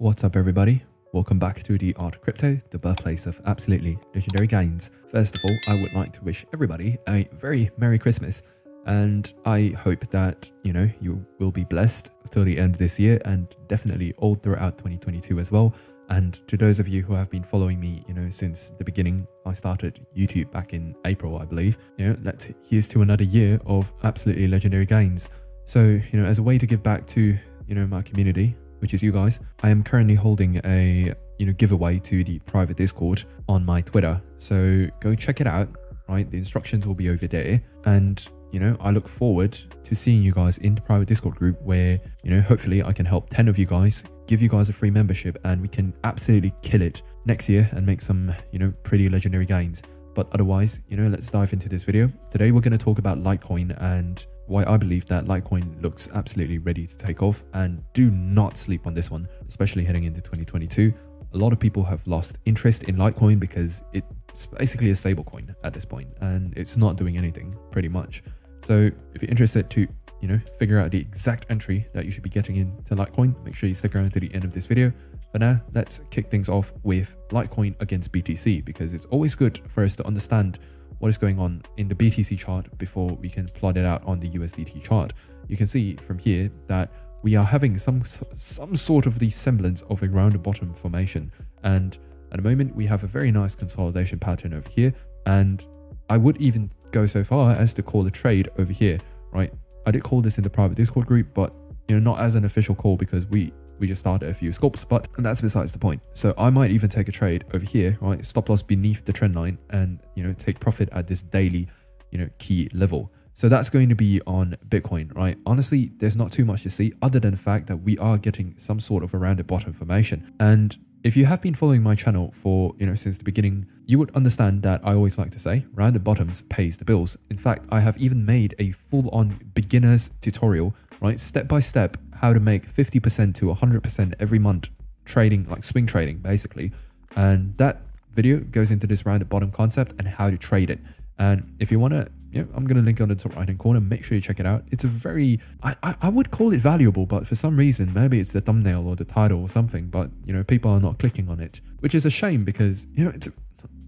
What's up, everybody? Welcome back to the Art Crypto, the birthplace of absolutely legendary gains. First of all, I would like to wish everybody a very Merry Christmas, and I hope that, you know, you will be blessed till the end of this year and definitely all throughout 2022 as well. And to those of you who have been following me, you know, since the beginning, I started YouTube back in April, I believe. You know, let's here's to another year of absolutely legendary gains. So, you know, as a way to give back to, you know, my community, which is you guys, I am currently holding a, you know, giveaway to the private Discord on my Twitter. So go check it out, right? The instructions will be over there. And you know, I look forward to seeing you guys in the private Discord group where, you know, hopefully I can help 10 of you guys, give you guys a free membership, and we can absolutely kill it next year and make some, you know, pretty legendary gains. But otherwise, you know, let's dive into this video. Today we're going to talk about Litecoin and why I believe that Litecoin looks absolutely ready to take off. And do not sleep on this one, especially heading into 2022. A lot of people have lost interest in Litecoin because it's basically a stablecoin at this point and it's not doing anything pretty much. So if you're interested to, you know, figure out the exact entry that you should be getting into Litecoin, make sure you stick around to the end of this video. But now let's kick things off with Litecoin against BTC because it's always good for us to understand what is going on in the BTC chart before we can plot it out on the USDT chart. You can see from here that we are having some some sort of the semblance of a round bottom formation and at the moment we have a very nice consolidation pattern over here and I would even go so far as to call a trade over here, right? I did call this in the private Discord group, but you know, not as an official call because we we just started a few scalps, but that's besides the point. So I might even take a trade over here, right? Stop loss beneath the trend line and, you know, take profit at this daily, you know, key level. So that's going to be on Bitcoin, right? Honestly, there's not too much to see other than the fact that we are getting some sort of a rounded bottom formation. And if you have been following my channel for, you know, since the beginning, you would understand that I always like to say rounded bottoms pays the bills. In fact, I have even made a full-on beginner's tutorial, right? Step by step, how to make 50% to 100% every month trading, like swing trading, basically. And that video goes into this rounded bottom concept and how to trade it. And if you want to yeah, I'm going to link on the top right hand corner. Make sure you check it out. It's a very, I, I, would call it valuable, but for some reason, maybe it's the thumbnail or the title or something, but you know, people are not clicking on it, which is a shame because, you know, it's,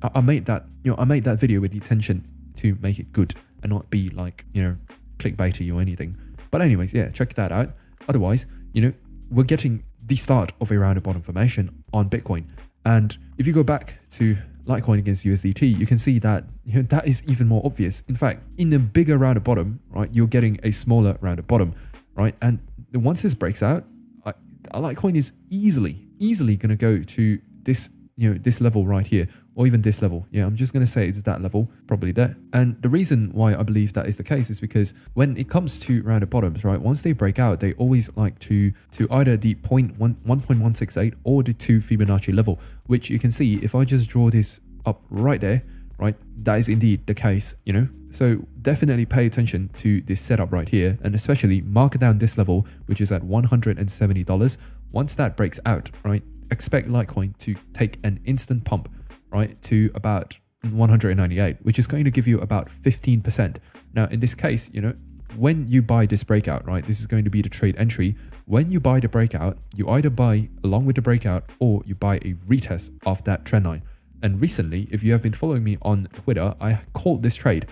I, I made that, you know, I made that video with the intention to make it good and not be like, you know, clickbaity or anything. But anyways, yeah, check that out. Otherwise, you know, we're getting the start of a rounded bottom formation on Bitcoin. And if you go back to Litecoin against USDT, you can see that you know, that is even more obvious. In fact, in the bigger rounded bottom, right, you're getting a smaller rounded bottom, right? And once this breaks out, I, Litecoin is easily, easily going to go to this, you know, this level right here, or even this level. Yeah, I'm just going to say it's that level, probably there. And the reason why I believe that is the case is because when it comes to rounded bottoms, right, once they break out, they always like to to either the 1.168 or the 2 Fibonacci level, which you can see if I just draw this up right there, right, that is indeed the case, you know. So definitely pay attention to this setup right here and especially mark down this level, which is at $170. Once that breaks out, right, expect Litecoin to take an instant pump right, to about 198, which is going to give you about 15%. Now, in this case, you know, when you buy this breakout, right, this is going to be the trade entry. When you buy the breakout, you either buy along with the breakout or you buy a retest of that trend line. And recently, if you have been following me on Twitter, I called this trade.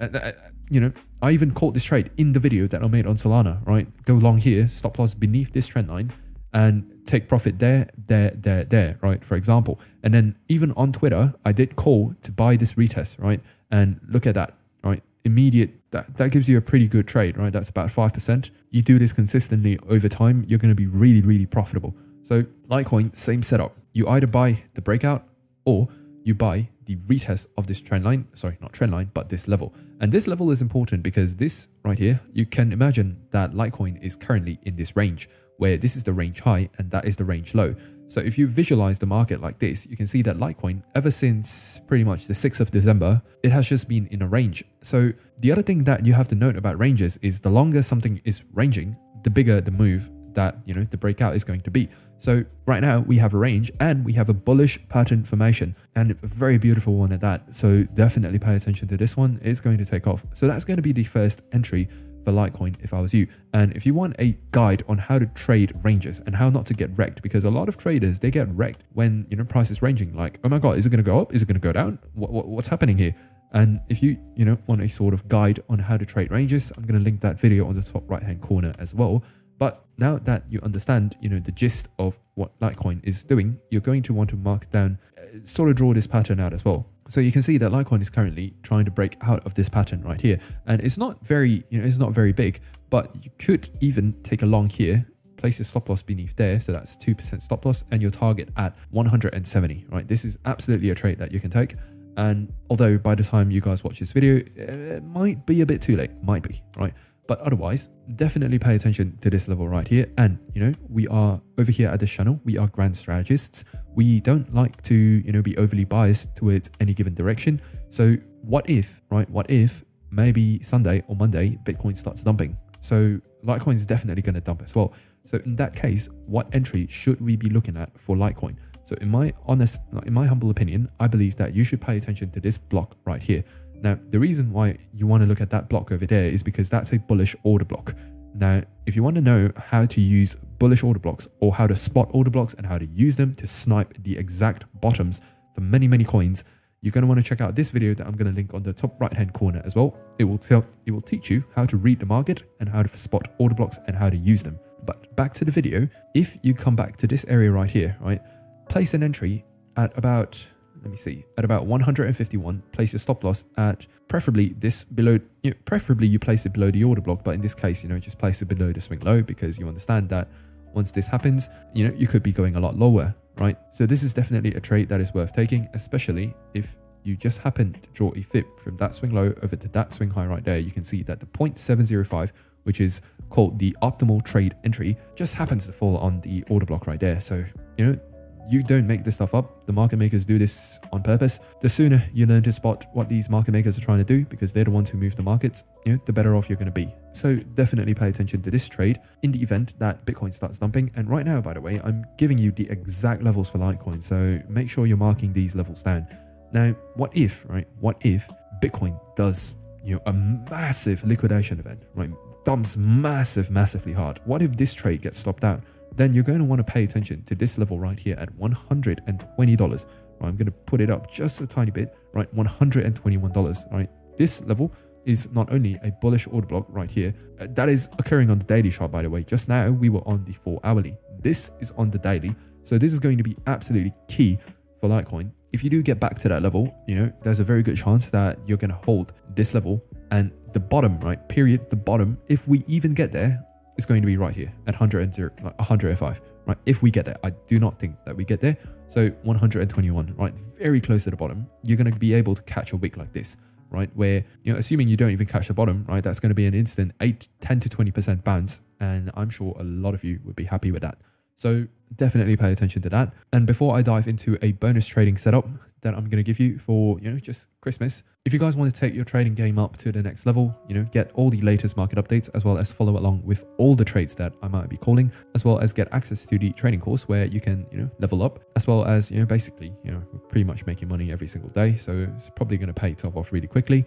Uh, uh, you know, I even called this trade in the video that I made on Solana, right? Go long here, stop loss beneath this trend line and take profit there, there, there, there, right? For example. And then even on Twitter, I did call to buy this retest, right? And look at that, right? Immediate, that, that gives you a pretty good trade, right? That's about 5%. You do this consistently over time, you're going to be really, really profitable. So Litecoin, same setup. You either buy the breakout or you buy the retest of this trend line. Sorry, not trend line, but this level. And this level is important because this right here, you can imagine that Litecoin is currently in this range where this is the range high and that is the range low. So if you visualize the market like this, you can see that Litecoin, ever since pretty much the 6th of December, it has just been in a range. So the other thing that you have to note about ranges is the longer something is ranging, the bigger the move that, you know, the breakout is going to be. So right now we have a range and we have a bullish pattern formation and a very beautiful one at that. So definitely pay attention to this one. It's going to take off. So that's going to be the first entry for Litecoin if I was you. And if you want a guide on how to trade ranges and how not to get wrecked, because a lot of traders, they get wrecked when, you know, price is ranging like, oh my God, is it going to go up? Is it going to go down? What, what, what's happening here? And if you, you know, want a sort of guide on how to trade ranges, I'm going to link that video on the top right hand corner as well. But now that you understand, you know, the gist of what Litecoin is doing, you're going to want to mark down, uh, sort of draw this pattern out as well. So you can see that Litecoin is currently trying to break out of this pattern right here. And it's not very, you know, it's not very big, but you could even take a long here, place your stop loss beneath there. So that's 2% stop loss and your target at 170, right? This is absolutely a trade that you can take. And although by the time you guys watch this video, it might be a bit too late, might be, right? But otherwise, definitely pay attention to this level right here. And, you know, we are over here at this channel, we are grand strategists. We don't like to, you know, be overly biased towards any given direction. So what if, right? What if maybe Sunday or Monday, Bitcoin starts dumping? So Litecoin is definitely going to dump as well. So in that case, what entry should we be looking at for Litecoin? So in my honest, in my humble opinion, I believe that you should pay attention to this block right here. Now, the reason why you want to look at that block over there is because that's a bullish order block. Now, if you want to know how to use bullish order blocks or how to spot order blocks and how to use them to snipe the exact bottoms for many, many coins, you're going to want to check out this video that I'm going to link on the top right hand corner as well. It will tell it will teach you how to read the market and how to spot order blocks and how to use them. But back to the video, if you come back to this area right here, right, place an entry at about let me see, at about 151, place your stop loss at preferably this below, you know, preferably you place it below the order block, but in this case, you know, just place it below the swing low because you understand that once this happens, you know, you could be going a lot lower, right? So this is definitely a trade that is worth taking, especially if you just happen to draw a Fib from that swing low over to that swing high right there. You can see that the 0.705, which is called the optimal trade entry, just happens to fall on the order block right there. So, you know, you don't make this stuff up. The market makers do this on purpose. The sooner you learn to spot what these market makers are trying to do, because they're the ones who move the markets, you know, the better off you're going to be. So definitely pay attention to this trade in the event that Bitcoin starts dumping. And right now, by the way, I'm giving you the exact levels for Litecoin. So make sure you're marking these levels down. Now, what if, right? What if Bitcoin does, you know, a massive liquidation event, right? Dumps massive, massively hard. What if this trade gets stopped out? Then you're going to want to pay attention to this level right here at $120. Right, I'm going to put it up just a tiny bit, right? $121, right? This level is not only a bullish order block right here, uh, that is occurring on the daily chart, by the way. Just now, we were on the four hourly. This is on the daily. So this is going to be absolutely key for Litecoin. If you do get back to that level, you know, there's a very good chance that you're going to hold this level and the bottom, right? Period. The bottom, if we even get there, is going to be right here at 100 Like 105, right? If we get there, I do not think that we get there. So 121, right? Very close to the bottom. You're going to be able to catch a wick like this, right? Where, you know, assuming you don't even catch the bottom, right? That's going to be an instant 8, 10 to 20% bounce. And I'm sure a lot of you would be happy with that. So definitely pay attention to that. And before I dive into a bonus trading setup that I'm going to give you for, you know, just Christmas, if you guys want to take your trading game up to the next level, you know, get all the latest market updates as well as follow along with all the trades that I might be calling, as well as get access to the training course where you can, you know, level up, as well as, you know, basically, you know, pretty much making money every single day. So it's probably going to pay itself off really quickly.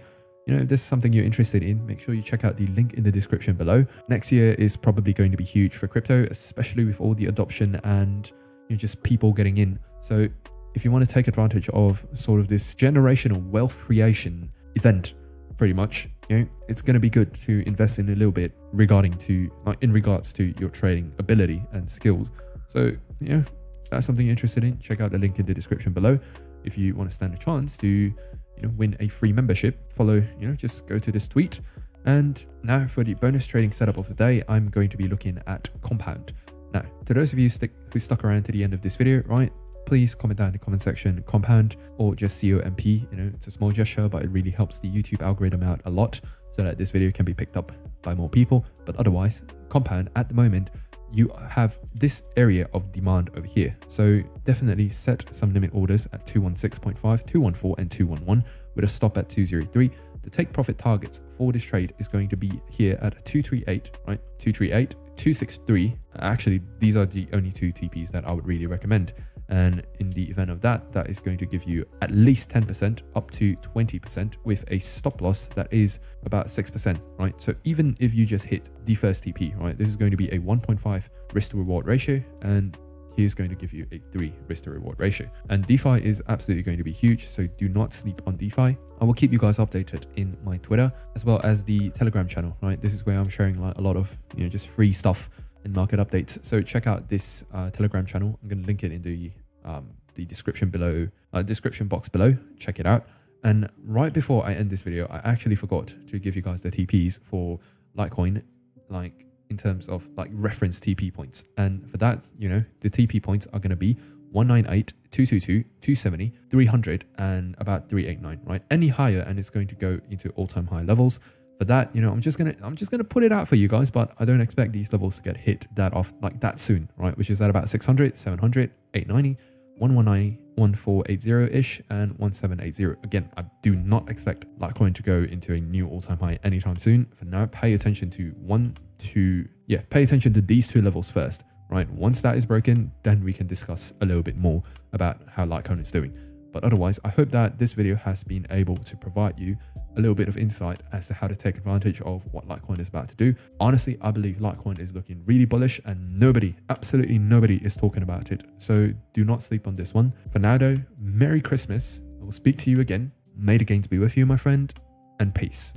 You know, if this is something you're interested in, make sure you check out the link in the description below. Next year is probably going to be huge for crypto, especially with all the adoption and you know, just people getting in. So if you want to take advantage of sort of this generational wealth creation event, pretty much, you know, it's going to be good to invest in a little bit regarding to like in regards to your trading ability and skills. So, you know, that's something you're interested in. Check out the link in the description below. If you want to stand a chance to, you know, win a free membership, follow, you know, just go to this tweet. And now for the bonus trading setup of the day, I'm going to be looking at Compound. Now, to those of you stick, who stuck around to the end of this video, right, please comment down in the comment section compound or just COMP. You know, it's a small gesture, but it really helps the YouTube algorithm out a lot so that this video can be picked up by more people. But otherwise, compound at the moment, you have this area of demand over here. So definitely set some limit orders at 216.5, 214 and 211 with a stop at 203. The take profit targets for this trade is going to be here at 238, right? 238, 263. Actually, these are the only two TPs that I would really recommend And in the event of that, that is going to give you at least 10% up to 20% with a stop loss that is about 6%, right? So even if you just hit the first TP, right, this is going to be a 1.5 risk to reward ratio. And here's going to give you a 3 risk to reward ratio. And DeFi is absolutely going to be huge, so do not sleep on DeFi. I will keep you guys updated in my Twitter as well as the Telegram channel, right? This is where I'm sharing like a lot of, you know, just free stuff and market updates. So check out this uh, Telegram channel. I'm going to link it in the um, the description below, uh, description box below. Check it out. And right before I end this video, I actually forgot to give you guys the TPs for Litecoin, like in terms of like reference TP points. And for that, you know, the TP points are going to be 198, 222, 270, 300, and about 389, right? Any higher, and it's going to go into all-time high levels. For that, you know, I'm just gonna I'm just gonna put it out for you guys, but I don't expect these levels to get hit that off like that soon, right? Which is at about 600, 700, 890, 119, 1480-ish, and 1780. Again, I do not expect Litecoin to go into a new all-time high anytime soon. For now, pay attention to one, two, yeah, pay attention to these two levels first, right? Once that is broken, then we can discuss a little bit more about how Litecoin is doing. But otherwise, I hope that this video has been able to provide you a little bit of insight as to how to take advantage of what Litecoin is about to do. Honestly, I believe Litecoin is looking really bullish and nobody, absolutely nobody is talking about it. So do not sleep on this one. For now though, Merry Christmas. I will speak to you again. May the gains be with you, my friend, and peace.